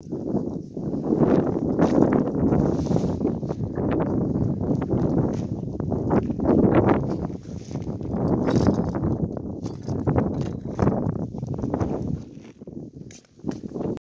三井不動産は?